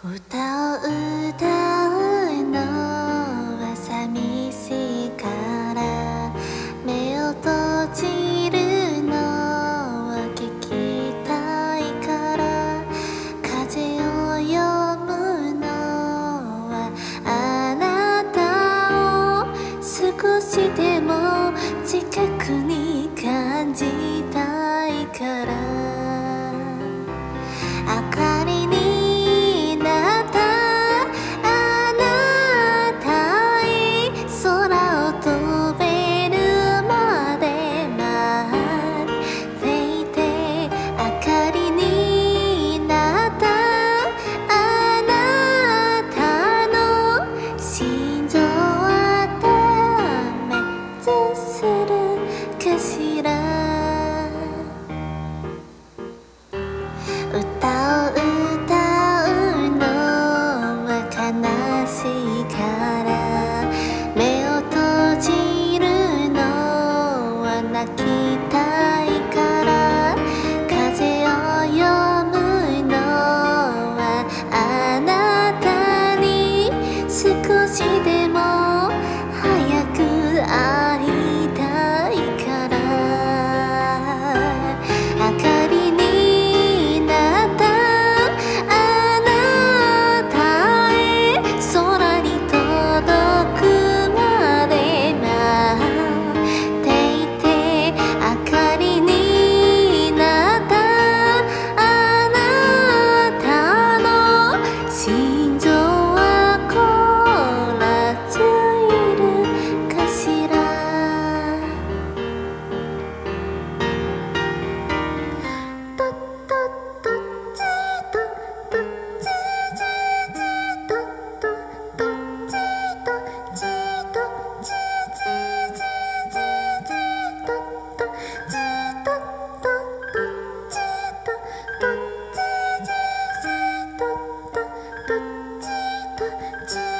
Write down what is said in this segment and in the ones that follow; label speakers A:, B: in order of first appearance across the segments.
A: 歌を歌うのは寂しいから目を閉じるのは聞きたいから。風を読むのはあなたを少しでも近くに感じたいから。的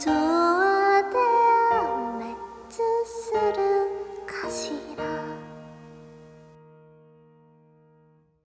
A: 走